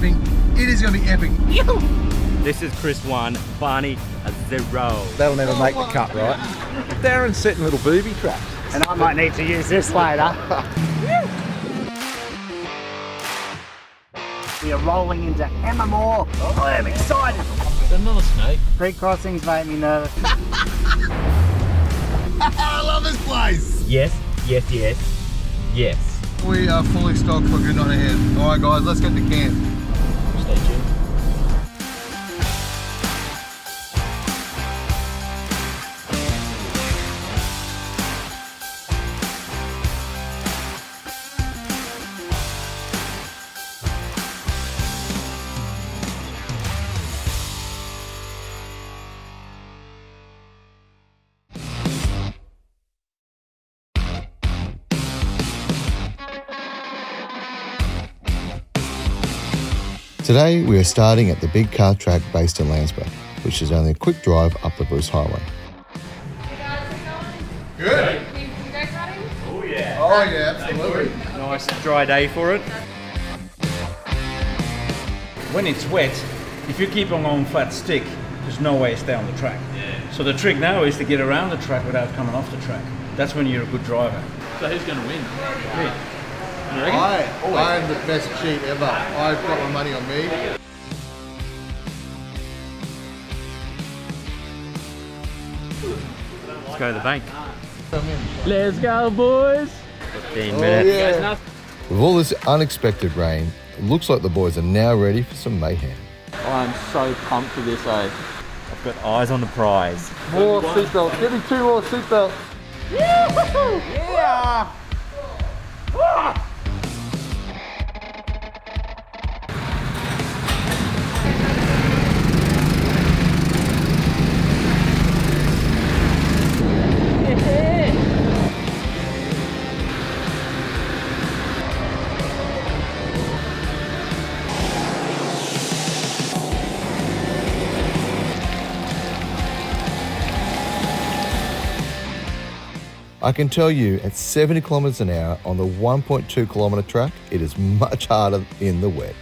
talk, going camping. It is going to be epic. This is Chris 1, Barney a 0. That'll never make the cut, right? Darren's setting little booby traps. And I might need to use this later. we are rolling into Emma Oh, I am excited. Is that another snake? Creek crossings make me nervous. I love this place. Yes, yes, yes, yes. We are fully stocked for a good night ahead. All right, guys, let's get to camp. Today we are starting at the Big Kart Track based in Landsborough, which is only a quick drive up the Bruce Highway. Good. You guys riding? Oh, yeah, Oh yeah, absolutely. Nice dry day for it. when it's wet, if you keep on on flat stick, there's no way to stay on the track. Yeah. So the trick now is to get around the track without coming off the track. That's when you're a good driver. So who's going to win? I, I am the best cheat ever. I've got my money on me. Let's go to the bank. Let's go, boys. 15 Oh, minutes. yeah. With all this unexpected rain, it looks like the boys are now ready for some mayhem. I'm so pumped for this, eh? I've got eyes on the prize. More seatbelts. Give me two more seatbelts. I can tell you at 70 kilometers an hour on the 1.2 kilometer track, it is much harder in the wet.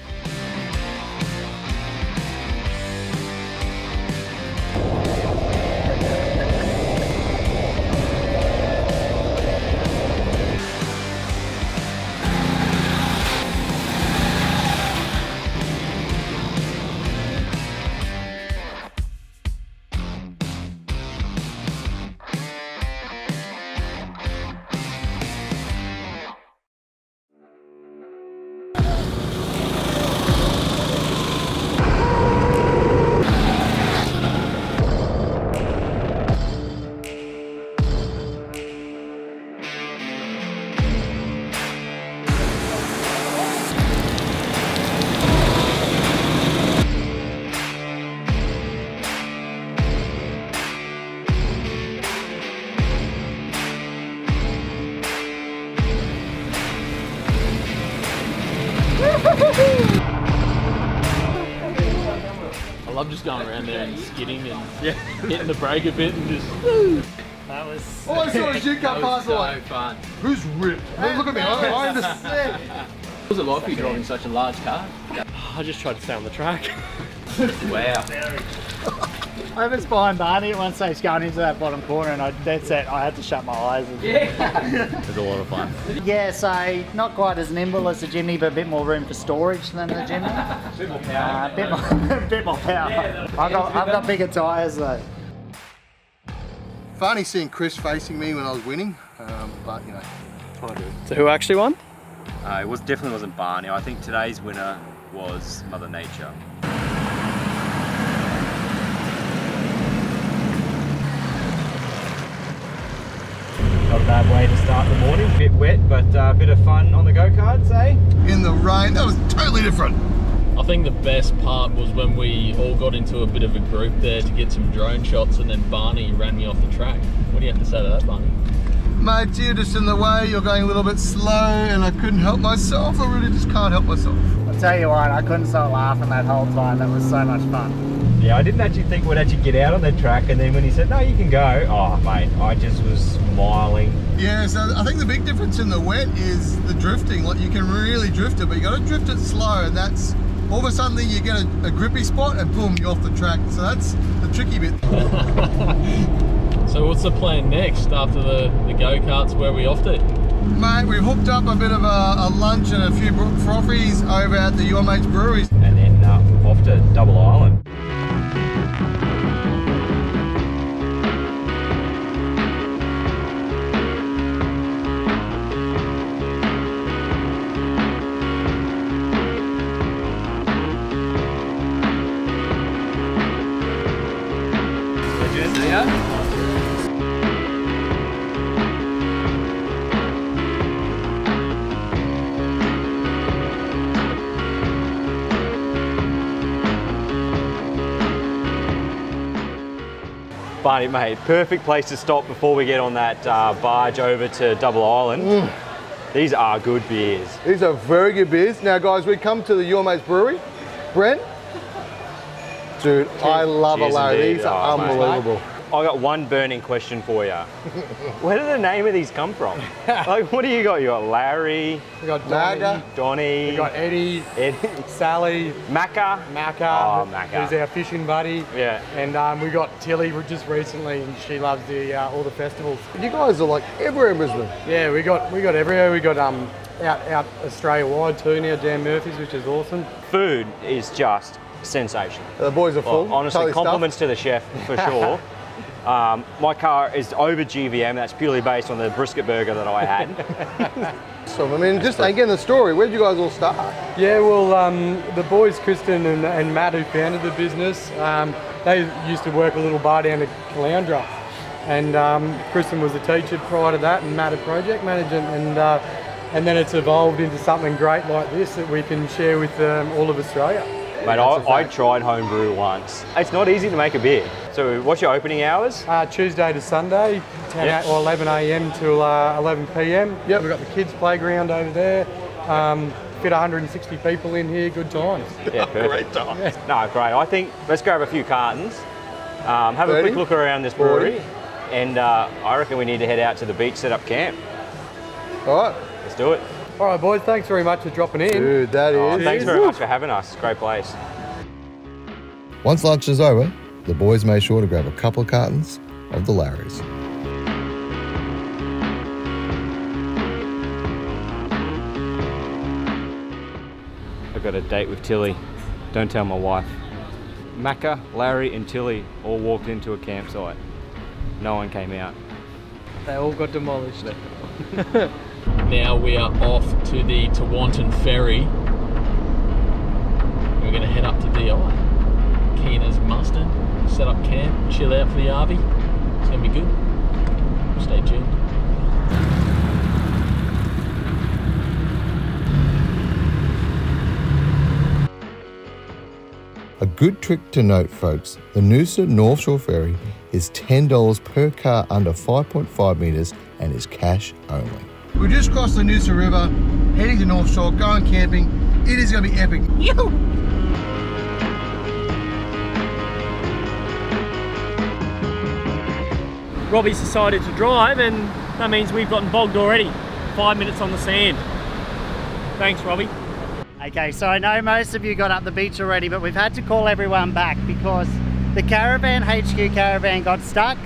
Going around there and skidding and hitting the brake a bit and just. That was. All I saw was you cut past so away. fun. Who's ripped? Look look at me. I, I'm the sick. What was it like for you driving such a large car? I just tried to stay on the track. Wow. I was behind Barney at one stage going into that bottom corner and I dead set I had to shut my eyes. And, It was a lot of fun. yeah, so not quite as nimble as the Jimny, but a bit more room for storage than the Jimny. A bit more power. Uh, bit more, bit more power. I've got, I've got bigger tyres though. Funny seeing Chris facing me when I was winning, um, but you know. So who actually won? Uh, it was definitely wasn't Barney. I think today's winner was Mother Nature. Bad way to start the morning. A Bit wet, but a uh, bit of fun on the go-karts, eh? In the rain, that was totally different. I think the best part was when we all got into a bit of a group there to get some drone shots and then Barney ran me off the track. What do you have to say to that, Barney? Mate, you're just in the way, you're going a little bit slow, and I couldn't help myself. I really just can't help myself. I'll tell you what, I couldn't stop laughing that whole time. That was so much fun. Yeah, I didn't actually think we'd actually get out on the track, and then when he said, no, you can go, oh, mate, I just was smiling. Yeah, so I think the big difference in the wet is the drifting. Like you can really drift it, but you got to drift it slow, and that's all of a sudden you get a, a grippy spot, and boom, you're off the track. So that's the tricky bit. So what's the plan next after the, the go-karts? Where are we off to? Mate, we've hooked up a bit of a, a lunch and a few frothies over at the Your Mates Breweries. And then uh, off to Double Island. Barney, mate, perfect place to stop before we get on that uh, barge over to Double Island. These are good beers. These are very good beers. Now, guys, we come to the Your Mates Brewery. Brent, dude, I love Cheers a Larry. indeed. These are Oh, mate. Unbelievable. I got one burning question for you. Where did the name of these come from? like, what do you got? You got Larry, We got Maga. Donnie, Donny, we got Eddie, Eddie, Sally, Macca. Macca, Oh, Macca. who's our fishing buddy. Yeah. And um, we got Tilly just recently, and she loves the uh, all the festivals. You guys are like everywhere in Brisbane. Yeah, we got we got everywhere. We got um out out Australia wide too now, Dan Murphy's, which is awesome. Food is just sensational. The boys are full. Well, honestly, totally stuffed. compliments to the chef for sure. Um, my car is over GVM. That's purely based on the brisket burger that I had. So, I mean, just again, the story. Where did you guys all start? Yeah, well, um, the boys, Kristen and, and Matt, who founded the business, um, they used to work a little bar down at Caloundra. And um, Kristen was a teacher prior to that, and Matt a project manager. And, uh, and then it's evolved into something great like this that we can share with um, all of Australia. Mate, I, I tried homebrew once. It's not easy to make a beer. So, what's your opening hours? Uh, Tuesday to Sunday, 10 Yep. or 11 a.m. till uh, 11 p.m. Yep. We've got the kids' playground over there. Um, fit 160 people in here, good times. Yeah, perfect. No, great. I think let's grab a few cartons, um, have a quick look around this brewery, and uh, I reckon we need to head out to the beach, set up camp. All right. Let's do it. All right, boys, thanks very much for dropping in. Dude, that oh, is. Oh, thanks very much for having us. Great place. Once lunch is over, the boys made sure to grab a couple of cartons of the Larrys. I've got a date with Tilly. Don't tell my wife. Macca, Larry, and Tilly all walked into a campsite. No one came out. They all got demolished. Now we are off to the Tewantin Ferry. We're going to head up to DI. Oh, Keen as mustard. Set up camp, chill out for the RV. It's going to be good. Stay tuned. A good trick to note, folks the Noosa North Shore Ferry is $10 per car under 5.5 metres and is cash only. We just crossed the Noosa River, heading to North Shore, going camping. It is going to be epic. Yoo! Robbie's decided to drive, and that means we've gotten bogged already. Five minutes on the sand. Thanks, Robbie. Okay, so I know most of you got up the beach already, but we've had to call everyone back because the caravan, HQ caravan, got stuck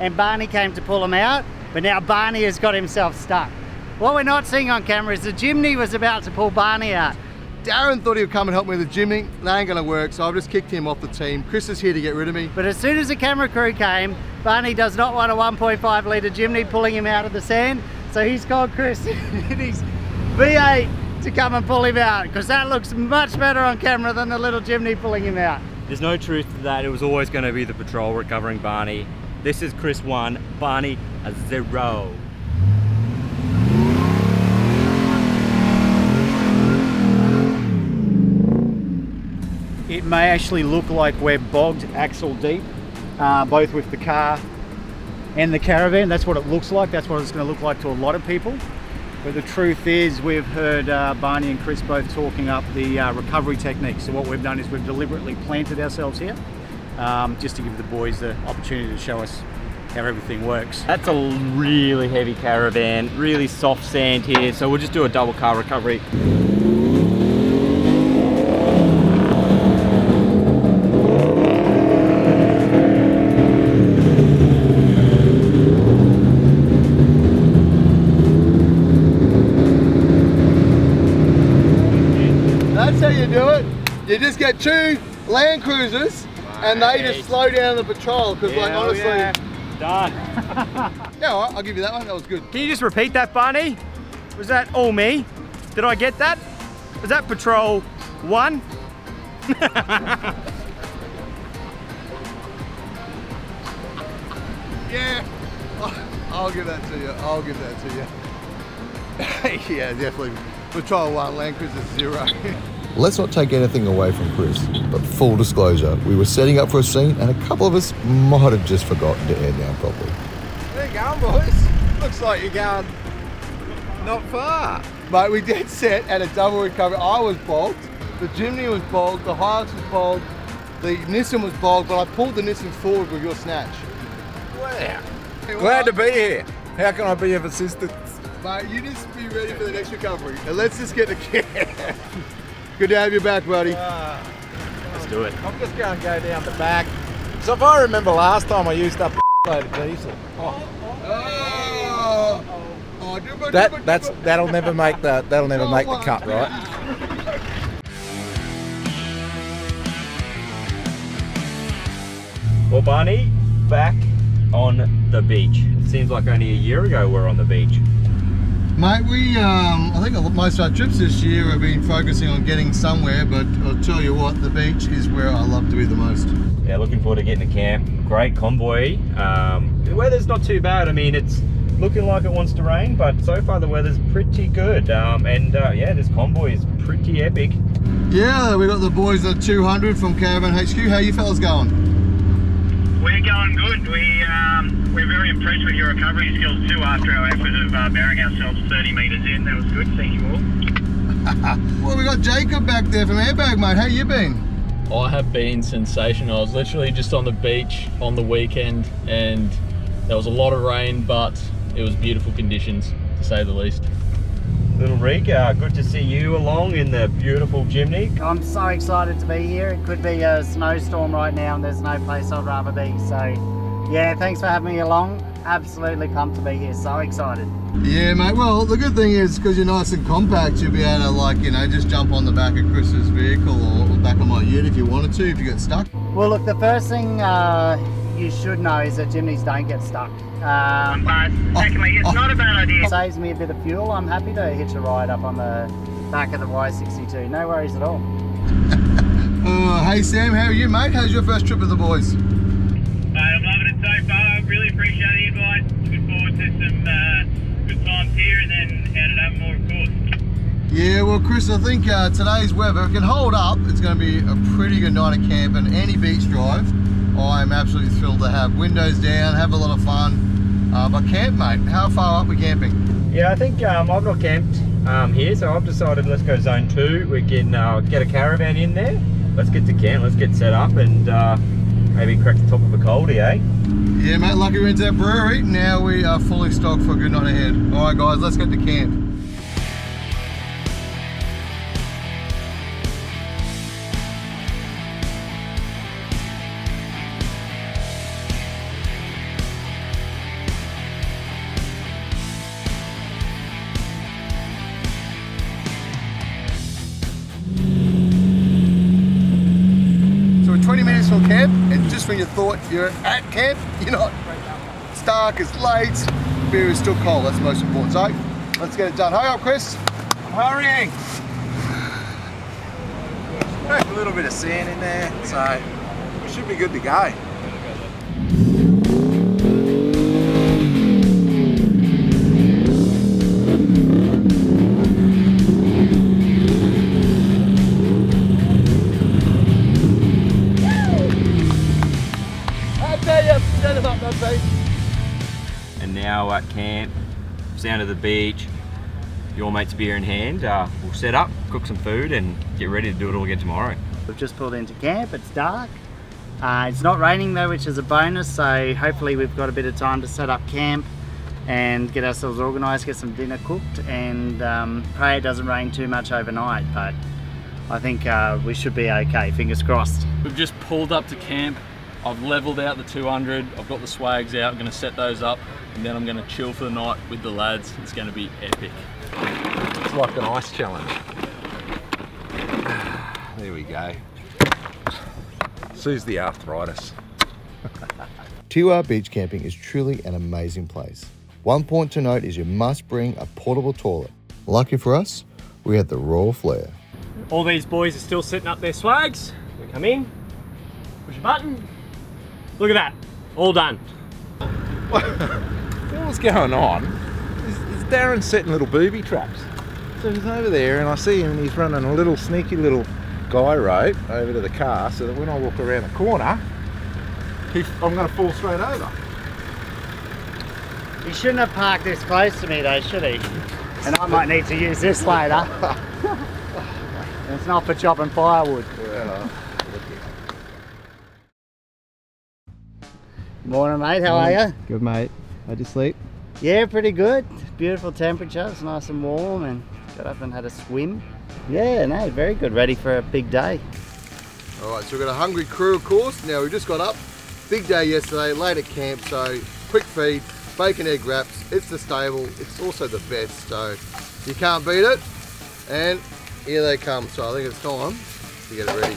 and Barney came to pull him out, but now Barney has got himself stuck. What we're not seeing on camera is the Jimny was about to pull Barney out. Darren thought he would come and help me with the Jimny. That ain't going to work, so I've just kicked him off the team. Chris is here to get rid of me. But as soon as the camera crew came, Barney does not want a 1.5 litre Jimny pulling him out of the sand, so he's called Chris in his V8 to come and pull him out, because that looks much better on camera than the little Jimny pulling him out. There's no truth to that. It was always going to be the patrol recovering Barney. This is Chris 1, Barney a 0. May actually look like we're bogged axle deep, uh, both with the car and the caravan. That's what it looks like. That's what it's going to look like to a lot of people. But the truth is, we've heard uh, Barney and Chris both talking up the uh, recovery technique. So what we've done is we've deliberately planted ourselves here. um, just to give the boys the opportunity to show us how everything works. That's a really heavy caravan, really soft sand here, so we'll just do a double car recovery. You just get two Land Cruisers and they just slow down the patrol because like Yeah, honestly, yeah. Done. yeah, all right, I'll give you that one. That was good. Can you just repeat that, Barney? Was that all me? Did I get that? Was that patrol one? Yeah, I'll give that to you. I'll give that to you. yeah, definitely. Patrol one, Land Cruiser zero. Let's not take anything away from Chris, but full disclosure, we were setting up for a scene and a couple of us might have just forgotten to air down properly. There you go, boys. Looks like you're going not far. Mate, we did set at a double recovery. I was bogged, the Jimny was bogged, the Hilux was bogged, the Nissan was bogged, but I pulled the Nissan forward with your snatch. Wow. Glad to be here. How can I be of assistance? Mate, you just be ready for the next recovery. And let's just get the camp. Good to have you back, buddy. Let's do it. I'm just going to go down the back. So if I remember last time I used up a load of diesel. Oh, Oh, oh, oh That that's that'll never make the that'll never oh make the cut, right? Well, Barney, back on the beach. It seems like only a year ago we're on the beach. Mate, we, um, I think most of our trips this year have been focusing on getting somewhere, but I'll tell you what, the beach is where I love to be the most. Yeah, looking forward to getting to camp. Great convoy. Um, the weather's not too bad. I mean, it's looking like it wants to rain, but so far the weather's pretty good. Um, and uh, yeah, this convoy is pretty epic. Yeah, we got the boys at 200 from Caravan HQ. How you fellas going? We're going good. We, um, we're very impressed with your recovery skills too after our effort of uh, bearing ourselves 30 metres in. That was good. Thank you all. Well, we got Jacob back there from Airbag, mate. How you been? I have been sensational. I was literally just on the beach on the weekend and there was a lot of rain, but it was beautiful conditions to say the least. Little Rig, uh, good to see you along in the beautiful Jimny. I'm so excited to be here. It could be a snowstorm right now and there's no place I'd rather be. So yeah, thanks for having me along. Absolutely pumped to be here. So excited. Yeah, mate. Well, the good thing is because you're nice and compact, you'll be able to like you know just jump on the back of Chris's vehicle or back on my ute if you wanted to if you get stuck. Well, look, the first thing uh, you should know is that Jimnys don't get stuck. Um, But secondly, it's not a bad idea. saves me a bit of fuel. I'm happy to hitch a ride up on the back of the Y62. No worries at all. Uh, hey Sam, how are you, mate? How's your first trip with the boys? Mate, I'm loving it so far. Really appreciate the invite. Looking forward to some uh, good times here and then out at Amamoor, of course. Yeah, well, Chris, I think uh, today's weather if it can hold up. It's going to be a pretty good night of camp and any beach drive. I'm absolutely thrilled to have windows down, have a lot of fun. Uh, but camp, mate, how far up we camping? Yeah, I think um, I've not camped um, here, so I've decided let's go zone two. We can uh, get a caravan in there. Let's get to camp, let's get set up and uh, maybe crack the top of a coldie, eh? Yeah, mate, lucky we're into that brewery. Now we are fully stocked for a good night ahead. All right, guys, let's get to camp. We're 20 minutes from camp, and just when you thought you're at camp, you're not. It's dark, it's late, beer is still cold, that's the most important. So let's get it done. Hurry up, Chris. I'm hurrying. A little bit of sand in there, so we should be good to go. And camp, sound of the beach, your mate's beer in hand. Uh, we'll set up, cook some food and get ready to do it all again tomorrow. We've just pulled into camp. It's dark. Uh, it's not raining though, which is a bonus, so hopefully we've got a bit of time to set up camp and get ourselves organised, get some dinner cooked, and um, pray it doesn't rain too much overnight, but I think uh, we should be okay, fingers crossed. We've just pulled up to camp. I've leveled out the 200. I've got the swags out. I'm going to set those up and then I'm going to chill for the night with the lads. It's going to be epic. It's like an ice challenge. There we go. Soothes the arthritis. Teewah Beach Camping is truly an amazing place. One point to note is you must bring a portable toilet. Lucky for us, we had the Royal Flair. All these boys are still setting up their swags. We come in, push a button. Look at that, all done. What's going on is, is Darren setting little booby traps. So he's over there and I see him and he's running a little sneaky little guy rope over to the car so that when I walk around the corner, he, I'm going to fall straight over. He shouldn't have parked this close to me though, should he? And I might need to use this later. it's not for chopping firewood. Well, Morning mate, how are you? Good mate. How'd you sleep? Yeah, pretty good. Beautiful temperature, it's nice and warm and got up and had a swim. Yeah, no, very good. Ready for a big day. All right, so we've got a hungry crew, of course. Now we just got up. Big day yesterday, late at camp, so quick feed, bacon egg wraps. It's the stable. It's also the best, so you can't beat it. And here they come. So I think it's time to get it ready.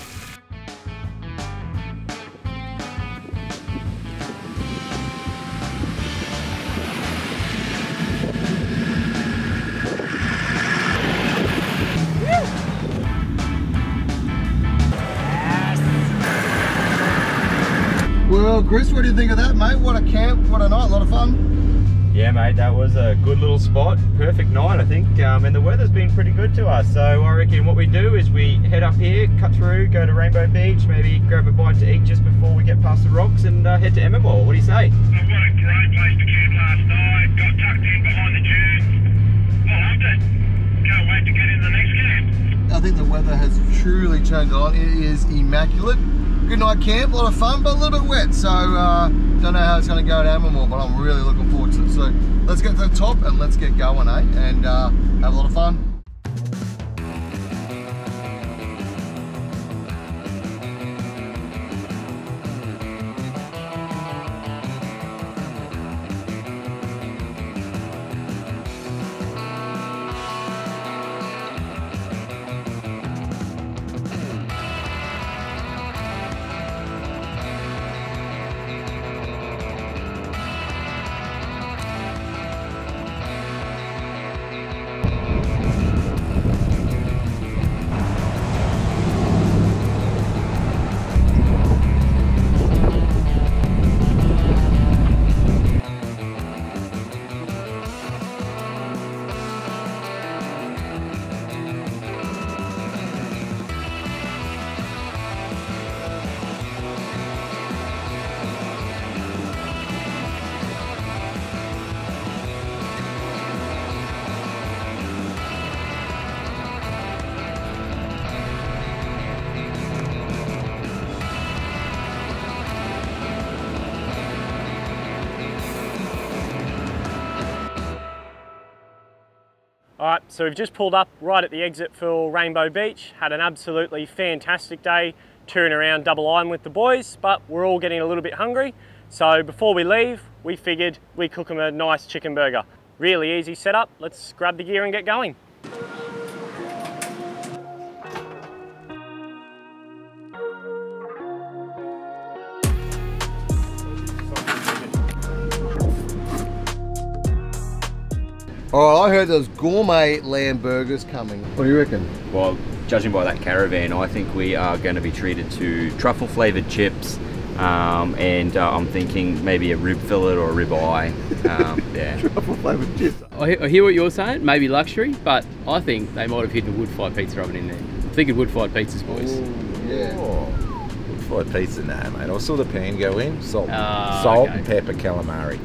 Of that, mate? What a camp, what a night, a lot of fun. Yeah, mate, that was a good little spot. Perfect night, I think. Um, and the weather's been pretty good to us. So I reckon what we do is we head up here, cut through, go to Rainbow Beach, maybe grab a bite to eat just before we get past the rocks and uh, head to Amamoor. What do you say? I've a great place to camp last night. Got tucked in behind the dunes. I loved it. Can't wait to get in the next camp. I think the weather has truly changed a lot. It is immaculate. Good night camp, a lot of fun, but a little bit wet. So uh, don't know how it's going to go at Amamoor, but I'm really looking forward to it. So let's get to the top and let's get going, eh? And uh, have a lot of fun. All right, so we've just pulled up right at the exit for Rainbow Beach. Had an absolutely fantastic day touring around Double Island with the boys, but we're all getting a little bit hungry. So before we leave, we figured we'd cook them a nice chicken burger. Really easy setup. Let's grab the gear and get going. All right, I heard there's gourmet lamb burgers coming. What do you reckon? Well, judging by that caravan, I think we are going to be treated to truffle flavoured chips. Um, and uh, I'm thinking maybe a rib fillet or a rib eye. Um, yeah. Truffle flavoured chips. I I hear what you're saying, maybe luxury, but I think they might have hidden a wood-fired pizza oven in there. I'm thinking wood-fired pizzas, boys. Yeah. Oh, fried pizza, no, mate. I saw the pan go in, salt, Ah, salt okay. and pepper calamari.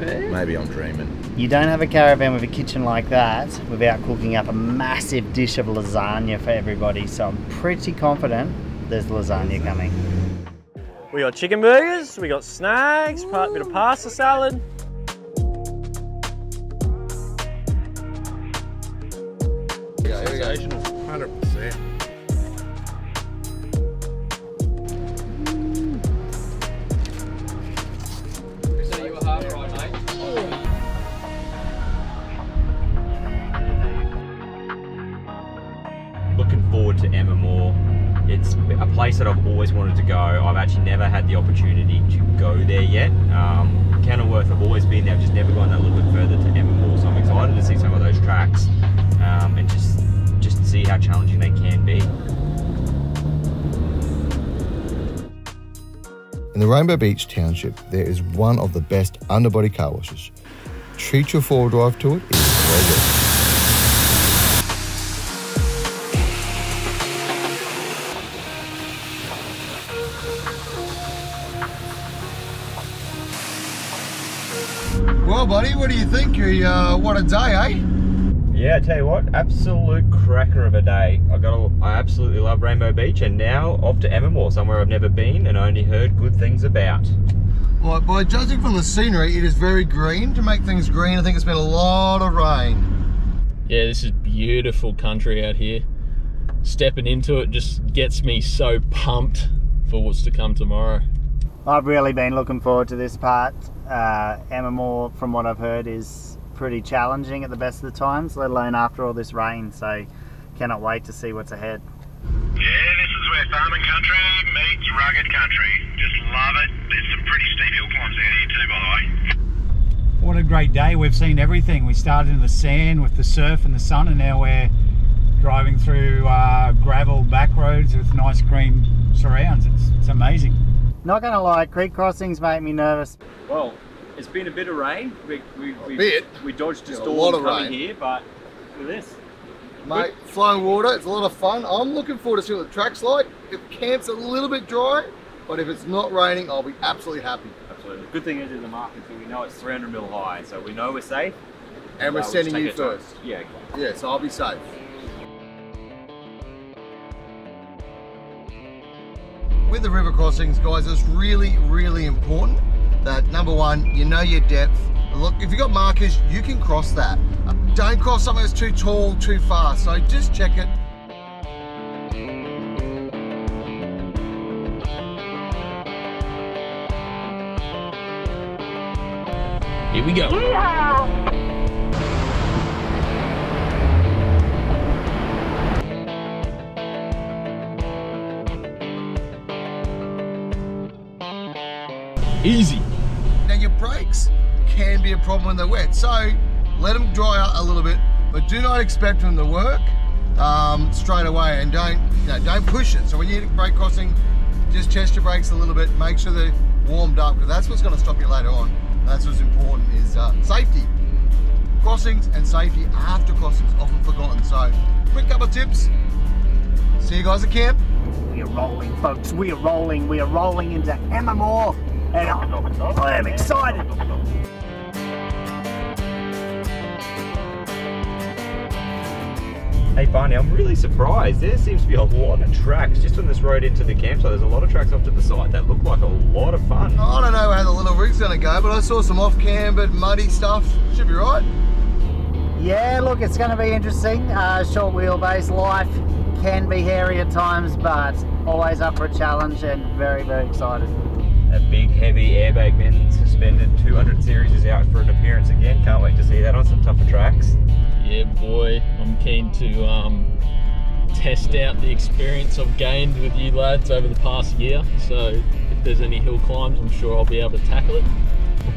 Yeah. Maybe I'm dreaming. You don't have a caravan with a kitchen like that without cooking up a massive dish of lasagna for everybody, so I'm pretty confident there's lasagna coming. We got chicken burgers, we got snags, a bit of pasta salad. In the Rainbow Beach Township, there is one of the best underbody car washes. Treat your four-wheel drive to it, it's well worth it. Well, buddy, what do you think? Uh, what a day, eh? Yeah, I tell you what, absolute cracker of a day. I got, a, I absolutely love Rainbow Beach, and now off to Amamoor, somewhere I've never been and only heard good things about. Well, by judging from the scenery, it is very green. To make things green, I think it's been a lot of rain. Yeah, this is beautiful country out here. Stepping into it just gets me so pumped for what's to come tomorrow. I've really been looking forward to this part. Uh, Amamoor, from what I've heard, is pretty challenging at the best of the times, let alone after all this rain. So, cannot wait to see what's ahead. Yeah, this is where farming country meets rugged country. Just love it. There's some pretty steep hill climbs out here too, by the way. What a great day. We've seen everything. We started in the sand with the surf and the sun, and now we're driving through uh, gravel back roads with nice green surrounds. It's, it's amazing. Not gonna lie, creek crossings make me nervous. Well, it's been a bit of rain. We, we, we, Bit? we dodged a Yeah, a storm lot of coming rain. here, but look at this. Mate, flowing water, it's a lot of fun. I'm looking forward to see what the track's like. If camp's a little bit dry, but if it's not raining, I'll be absolutely happy. Absolutely. The good thing is in the market, we know it's 300 mil high, so we know we're safe. And we're Uh, we'll sending you take our time. first. Yeah. Yeah, so I'll be safe. With the river crossings, guys, it's really, really important that number one, you know your depth. Look, if you've got markers, you can cross that. Don't cross something that's too tall, too fast. So just check it. Here we go. Easy. Now your brakes can be a problem when they're wet, so let them dry out a little bit, but do not expect them to work um, straight away, and don't you know, don't push it. So when you hit a brake crossing, just test your brakes a little bit, make sure they're warmed up, because that's what's going to stop you later on. That's what's important is uh, safety. Crossings and safety after crossings often forgotten. So quick couple of tips. See you guys at camp. We are rolling, folks. We are rolling. We are rolling into Amamoor, and I, I am excited. Hey Barney, I'm really surprised. There seems to be a lot of tracks just on this road into the campsite. There's a lot of tracks off to the side that look like a lot of fun. I don't know how the little rig's going to go, but I saw some off-cambered, muddy stuff. Should be right. Yeah, look, it's going to be interesting. Uh, short wheelbase life can be hairy at times, but always up for a challenge and very, very excited. Heavy Airbag Man suspended 200 series is out for an appearance again. Can't wait to see that on some tougher tracks. Yeah, boy, I'm keen to um, test out the experience I've gained with you lads over the past year. So if there's any hill climbs, I'm sure I'll be able to tackle it.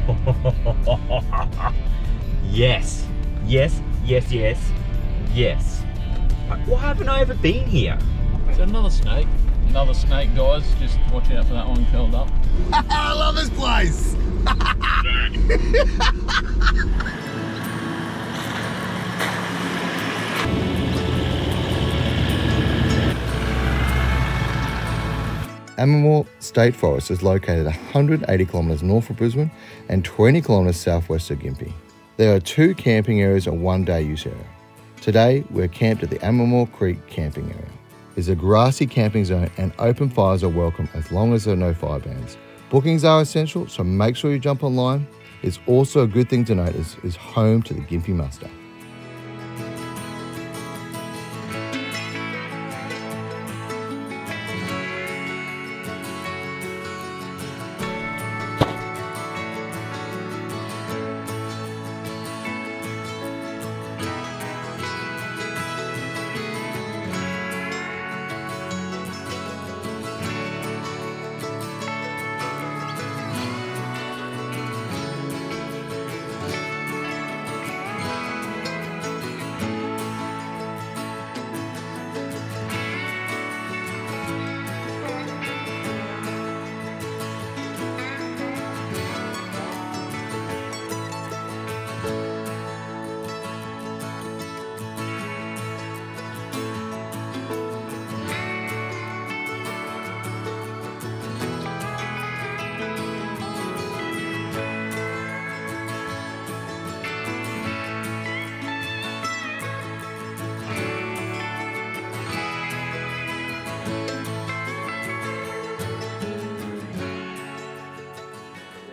yes, yes, yes, yes, yes. Why haven't I ever been here? Is that another snake? Another snake, guys. Just watch out for that one curled up. I love this place. Amamoor State Forest is located 180 kilometres north of Brisbane and 20 kilometres southwest of Gympie. There are two camping areas and one day use area. Today, we're camped at the Amamoor Creek camping area. Is a grassy camping zone and open fires are welcome as long as there are no fire bans. Bookings are essential, so make sure you jump online. It's also a good thing to note is, is home to the Gympie Muster.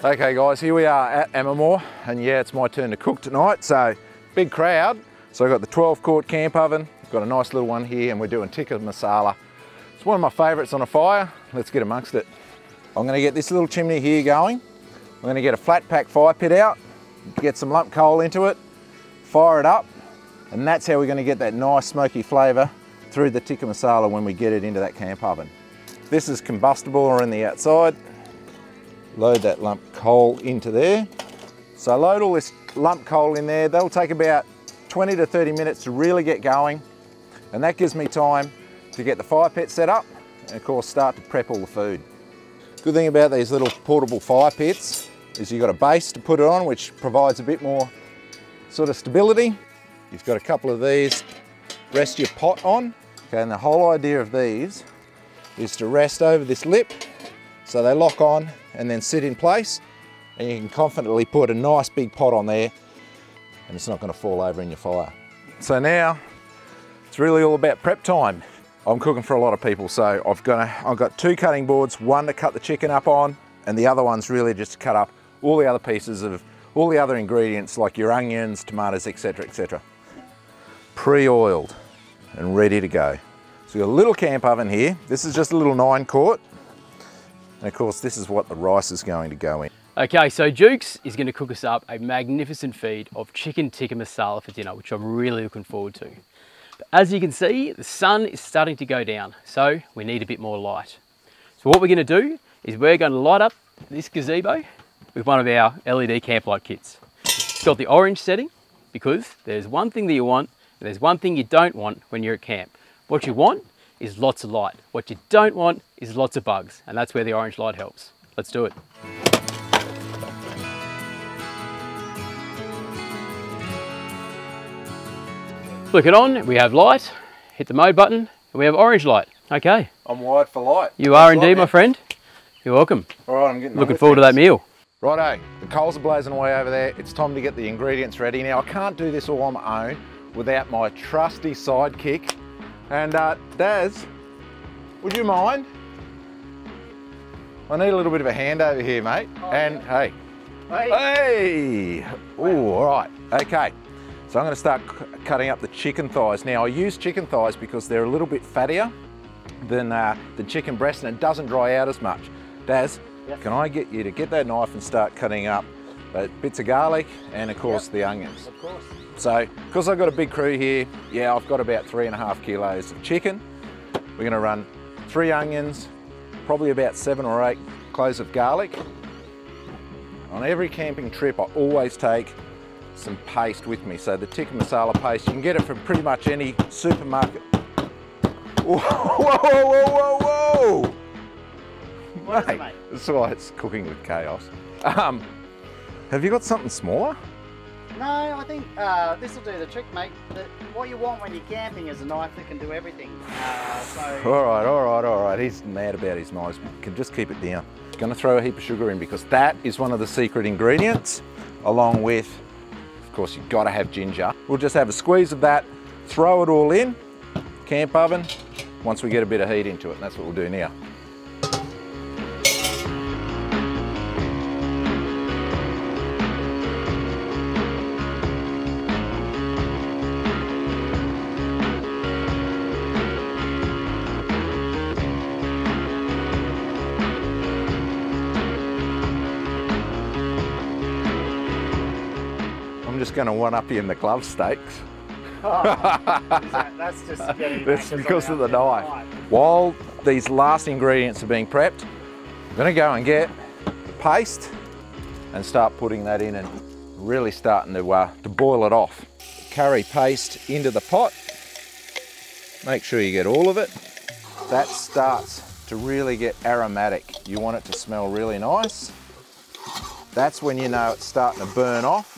Okay guys, here we are at Amamoor and yeah, it's my turn to cook tonight. So big crowd. So I've got the 12 quart camp oven, got a nice little one here and we're doing tikka masala. It's one of my favorites on a fire. Let's get amongst it. I'm gonna get this little chimney here going. I'm gonna get a flat pack fire pit out, get some lump coal into it, fire it up, and that's how we're gonna get that nice smoky flavor through the tikka masala when we get it into that camp oven. This is combustible around the outside load that lump coal into there. So load all this lump coal in there. That'll take about 20 to 30 minutes to really get going. And that gives me time to get the fire pit set up and of course start to prep all the food. Good thing about these little portable fire pits is you've got a base to put it on which provides a bit more sort of stability. You've got a couple of these, rest your pot on. Okay, and the whole idea of these is to rest over this lip so they lock on and then sit in place and you can confidently put a nice big pot on there and it's not going to fall over in your fire. So now it's really all about prep time. I'm cooking for a lot of people so I've got, I've got two cutting boards, one to cut the chicken up on and the other one's really just to cut up all the other pieces of all the other ingredients like your onions, tomatoes, etc, etc. Pre-oiled and ready to go. So we've got a little camp oven here. This is just a little nine quart and of course, this is what the rice is going to go in. Okay, so Dukes is going to cook us up a magnificent feed of chicken tikka masala for dinner, which I'm really looking forward to. But as you can see, the sun is starting to go down, so we need a bit more light. So what we're going to do is we're going to light up this gazebo with one of our LED camp light kits. It's got the orange setting because there's one thing that you want and there's one thing you don't want when you're at camp. What you want is lots of light. What you don't want is lots of bugs, and that's where the orange light helps. Let's do it. Flick it on, we have light, hit the mode button, and we have orange light. Okay. I'm wired for light. You are indeed, my friend. You're welcome. All right, I'm getting Looking forward to that meal. Righto, the coals are blazing away over there. It's time to get the ingredients ready. Now, I can't do this all on my own without my trusty sidekick. And uh, Daz, would you mind? I need a little bit of a hand over here, mate. Oh, and yeah. hey. Hey! hey. Oh, all right. Okay. So I'm going to start cutting up the chicken thighs. Now I use chicken thighs because they're a little bit fattier than uh, the chicken breast and it doesn't dry out as much. Daz, can I get you to get that knife and start cutting up uh, bits of garlic and of course yep. the onions? Of course. So, because I've got a big crew here, yeah, I've got about three and a half kilos of chicken. We're gonna run three onions, probably about seven or eight cloves of garlic. On every camping trip, I always take some paste with me. So the tikka masala paste, you can get it from pretty much any supermarket. Whoa, whoa, whoa, whoa, whoa! Mate? That's why it's cooking with chaos. Um, have you got something smaller? No, I think uh, this will do the trick, mate. The, what you want when you're camping is a knife that can do everything. Uh, so... All right, all right, all right. He's mad about his knives. Can just keep it down. Going to throw a heap of sugar in because that is one of the secret ingredients, along with, of course, you've got to have ginger. We'll just have a squeeze of that, throw it all in, camp oven, once we get a bit of heat into it. That's what we'll do now. Going to one up you in the glove stakes. that's just getting That's because of the knife. While these last ingredients are being prepped, I'm going to go and get the paste and start putting that in and really starting to, uh, to boil it off. Curry paste into the pot. Make sure you get all of it. That starts to really get aromatic. You want it to smell really nice. That's when you know it's starting to burn off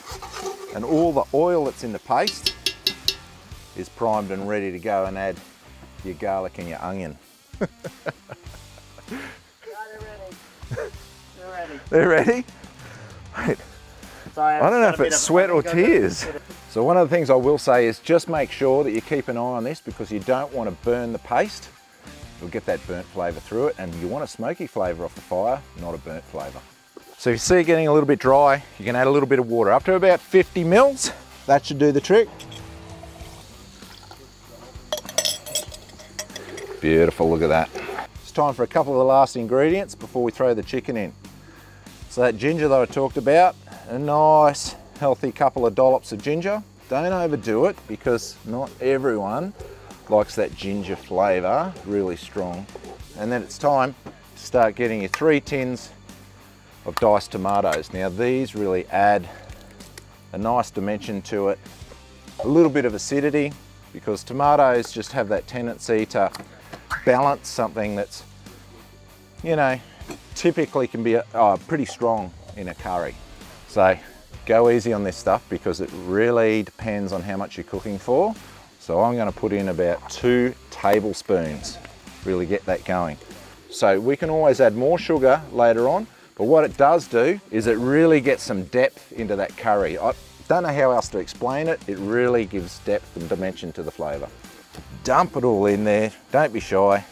and all the oil that's in the paste is primed and ready to go and add your garlic and your onion. They're ready? They're ready. Wait, I don't know if it's sweat or tears. So one of the things I will say is just make sure that you keep an eye on this because you don't want to burn the paste. You'll get that burnt flavour through it and you want a smoky flavour off the fire, not a burnt flavour. So if you see it getting a little bit dry, you can add a little bit of water, up to about 50 mils. That should do the trick. Beautiful, look at that. It's time for a couple of the last ingredients before we throw the chicken in. So that ginger that I talked about, a nice healthy couple of dollops of ginger. Don't overdo it because not everyone likes that ginger flavour really strong. And then it's time to start getting your three tins of diced tomatoes. Now these really add a nice dimension to it, a little bit of acidity because tomatoes just have that tendency to balance something that's, you know, typically can be uh, pretty strong in a curry. So go easy on this stuff because it really depends on how much you're cooking for. So I'm going to put in about two tablespoons, really get that going. So we can always add more sugar later on, but what it does do is it really gets some depth into that curry. I don't know how else to explain it. It really gives depth and dimension to the flavour. Dump it all in there. Don't be shy.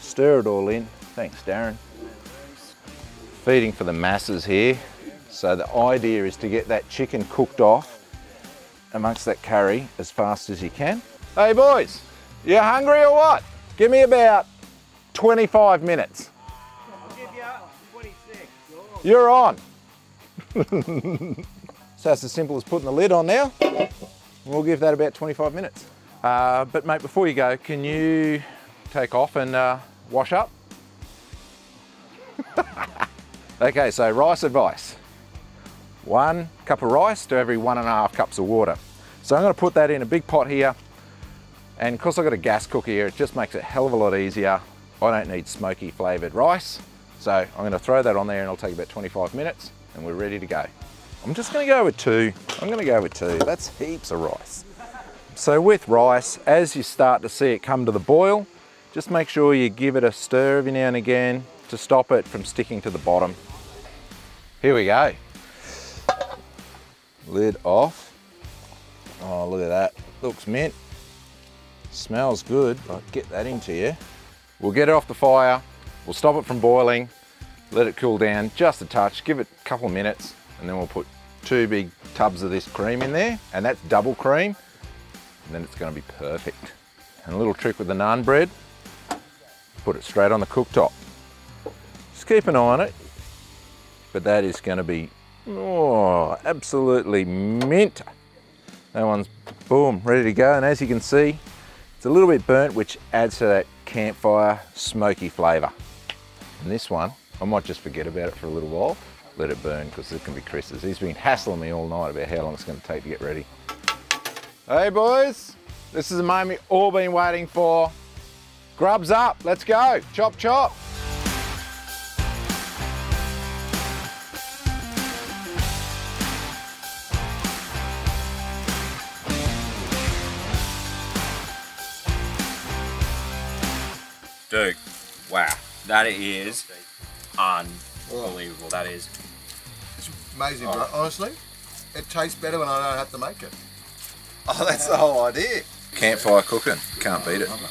Stir it all in. Thanks, Darren. Feeding for the masses here. So the idea is to get that chicken cooked off amongst that curry as fast as you can. Hey boys, you hungry or what? Give me about 25 minutes. You're on. so it's as simple as putting the lid on now. We'll give that about 25 minutes. Uh, but mate, before you go, can you take off and uh, wash up? okay, so rice advice. One cup of rice to every one and a half cups of water. So I'm gonna put that in a big pot here. And because I've got a gas cooker here, it just makes it a hell of a lot easier. I don't need smoky flavored rice. So I'm gonna throw that on there and it'll take about 25 minutes and we're ready to go. I'm just gonna go with two. I'm gonna go with two. That's heaps of rice. So with rice, as you start to see it come to the boil, just make sure you give it a stir every now and again to stop it from sticking to the bottom. Here we go. Lid off. Oh, look at that. Looks mint. Smells good. I'll get that into you. We'll get it off the fire. We'll stop it from boiling. Let it cool down just a touch. Give it a couple of minutes and then we'll put two big tubs of this cream in there and that's double cream and then it's going to be perfect. And a little trick with the naan bread, put it straight on the cooktop. Just keep an eye on it, but that is going to be, oh, absolutely mint. That one's, boom, ready to go. And as you can see, it's a little bit burnt, which adds to that campfire smoky flavour. And this one, I might just forget about it for a little while, let it burn, because it can be Chris's. He's been hassling me all night about how long it's going to take to get ready. Hey boys, this is the moment you've all been waiting for. Grubs up, let's go, chop chop. Dude, that is unbelievable. That is. It's amazing, bro. Oh. Honestly, it tastes better when I don't have to make it. Oh, that's the whole idea. Campfire cooking, can't beat it. Oh,